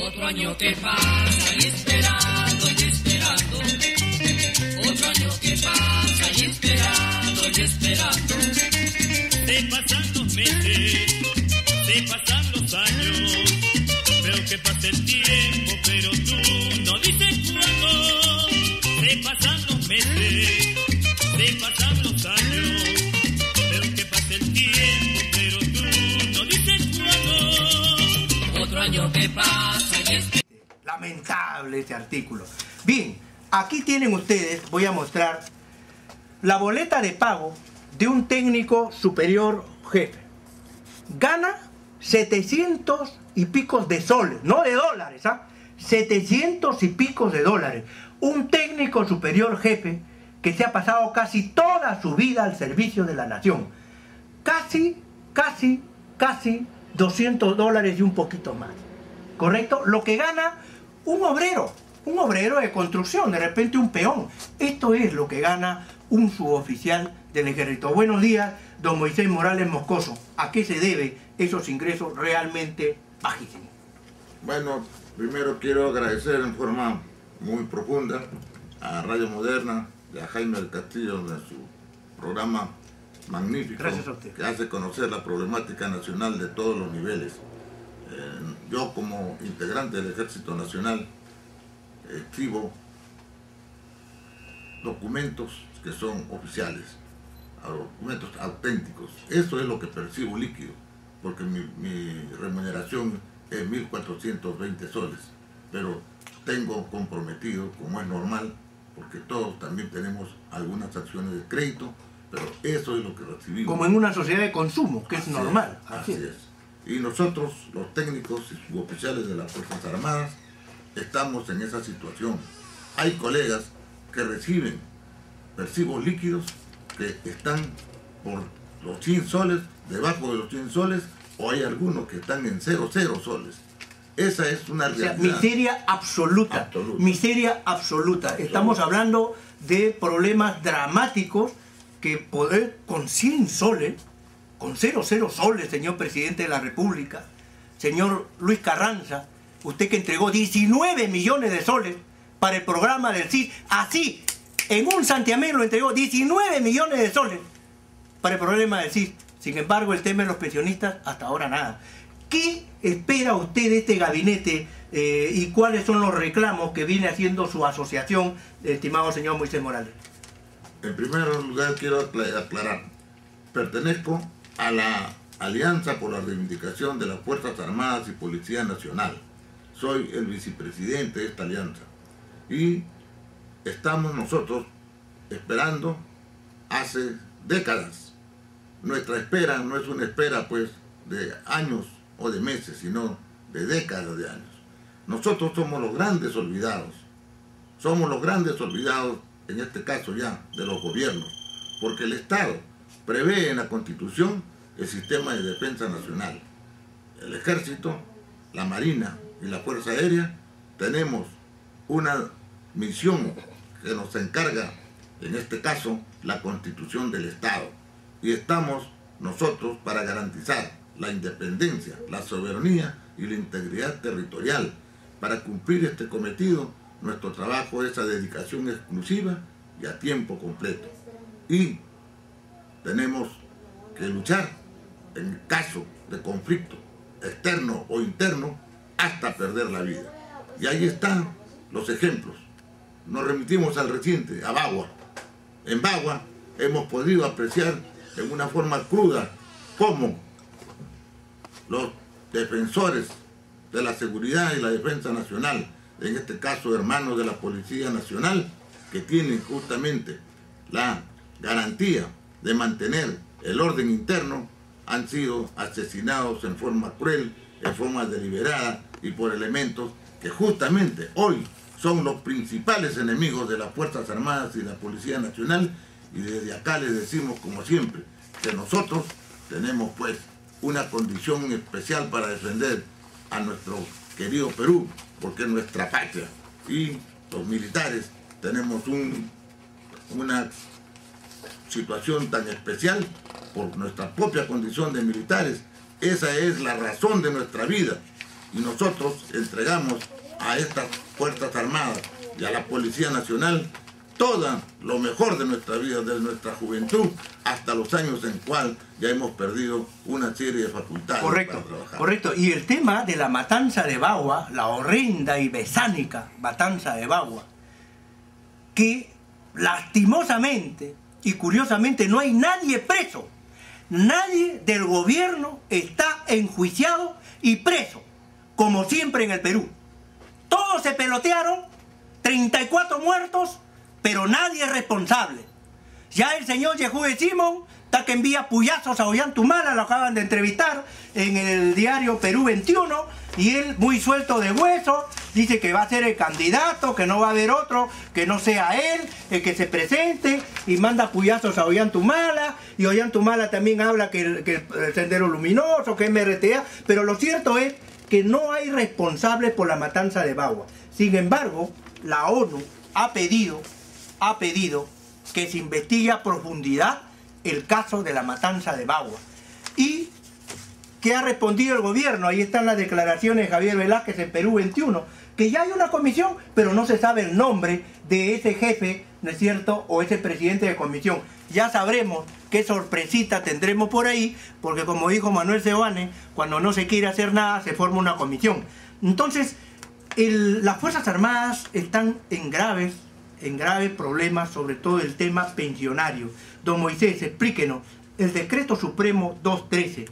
Otro año que pasa y esperando y esperando. Otro año que pasa y esperando y esperando. Se pasan los meses, se pasan los años. Veo que pasa el tiempo, pero tú no dices cuándo. Se pasan los meses, se pasan los años. Veo que pasa el tiempo, pero tú no dices cuándo. Otro año que pasa. Lamentable este artículo. Bien, aquí tienen ustedes, voy a mostrar la boleta de pago de un técnico superior jefe. Gana 700 y picos de soles, no de dólares, ¿ah? 700 y picos de dólares. Un técnico superior jefe que se ha pasado casi toda su vida al servicio de la nación. Casi, casi, casi 200 dólares y un poquito más. ¿Correcto? Lo que gana un obrero, un obrero de construcción, de repente un peón. Esto es lo que gana un suboficial del ejército. Buenos días, don Moisés Morales Moscoso. ¿A qué se debe esos ingresos realmente bajísimos? Bueno, primero quiero agradecer en forma muy profunda a Radio Moderna y a Jaime del Castillo de su programa magnífico Gracias a usted. que hace conocer la problemática nacional de todos los niveles. Eh, yo como integrante del Ejército Nacional escribo documentos que son oficiales, documentos auténticos. Eso es lo que percibo líquido, porque mi, mi remuneración es 1.420 soles, pero tengo comprometido, como es normal, porque todos también tenemos algunas acciones de crédito, pero eso es lo que recibimos. Como en una sociedad de consumo, que es normal. Así es. Y nosotros, los técnicos y suboficiales de las Fuerzas Armadas, estamos en esa situación. Hay colegas que reciben percibos líquidos que están por los 100 soles, debajo de los 100 soles, o hay algunos que están en 0, 0 soles. Esa es una O sea, realidad. miseria absoluta. Absoluta. Miseria absoluta. Estamos hablando de problemas dramáticos que poder con 100 soles, con 00 soles, señor presidente de la República, señor Luis Carranza, usted que entregó 19 millones de soles para el programa del CIS, así, en un santiamén lo entregó 19 millones de soles para el problema del CIS. Sin embargo, el tema de los pensionistas, hasta ahora nada. ¿Qué espera usted de este gabinete eh, y cuáles son los reclamos que viene haciendo su asociación, estimado señor Moisés Morales? En primer lugar, quiero acla- aclarar, pertenezco a la Alianza por la Reivindicación de las Fuerzas Armadas y Policía Nacional. Soy el vicepresidente de esta alianza. Y estamos nosotros esperando hace décadas. Nuestra espera no es una espera pues de años o de meses, sino de décadas de años. Nosotros somos los grandes olvidados somos los grandes olvidados, en este caso ya, de los gobiernos, porque el Estado prevé en la Constitución el sistema de defensa nacional. El Ejército, la Marina y la Fuerza Aérea tenemos una misión que nos encarga, en este caso, la Constitución del Estado. Y estamos nosotros para garantizar la independencia, la soberanía y la integridad territorial. Para cumplir este cometido, nuestro trabajo es a dedicación exclusiva y a tiempo completo. Y tenemos que luchar en caso de conflicto externo o interno hasta perder la vida. Y ahí están los ejemplos. Nos remitimos al reciente, a Bagua. En Bagua hemos podido apreciar en una forma cruda cómo los defensores de la seguridad y la defensa nacional, en este caso hermanos de la Policía Nacional, que tienen justamente la garantía de mantener el orden interno, han sido asesinados en forma cruel, en forma deliberada y por elementos que justamente hoy son los principales enemigos de las Fuerzas Armadas y la Policía Nacional. Y desde acá les decimos como siempre que nosotros tenemos pues una condición especial para defender a nuestro querido Perú porque es nuestra patria. Y los militares tenemos un, una situación tan especial por nuestra propia condición de militares. Esa es la razón de nuestra vida. y nosotros entregamos a estas Fuerzas Armadas y a la Policía Nacional todo lo mejor de nuestra vida, de nuestra juventud, hasta los años en cual ya hemos perdido una serie de facultades Correcto, para trabajar. correcto. Y el tema de la matanza de Bagua, la horrenda y besánica matanza de Bagua, que lastimosamente y curiosamente no hay nadie preso. Nadie del gobierno está enjuiciado y preso, como siempre en el Perú. Todos se pelotearon, 34 muertos, pero nadie es responsable. Ya el señor Yehude Simón está que envía puyazos a Ollantumala, lo acaban de entrevistar en el diario Perú 21, y él muy suelto de hueso, dice que va a ser el candidato, que no va a haber otro, que no sea él, el que se presente, y manda puyazos a Ollantumala, y Ollantumala también habla que que el Sendero Luminoso, que MRTA, pero lo cierto es que no hay responsables por la matanza de Bagua. Sin embargo, la ONU ha pedido, ha pedido que se investigue a profundidad el caso de la matanza de Bagua. Y que ha respondido el gobierno, ahí están las declaraciones de Javier Velázquez en Perú 21, que ya hay una comisión, pero no se sabe el nombre de ese jefe, ¿no es cierto?, o ese presidente de comisión. Ya sabremos qué sorpresita tendremos por ahí, porque como dijo Manuel Sebane, cuando no se quiere hacer nada, se forma una comisión. Entonces, las Fuerzas Armadas están en graves, en graves problemas, sobre todo el tema pensionario. Don Moisés, explíquenos, el decreto supremo 213,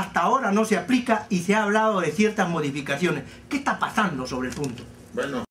hasta ahora no se aplica y se ha hablado de ciertas modificaciones. ¿Qué está pasando sobre el punto? Bueno,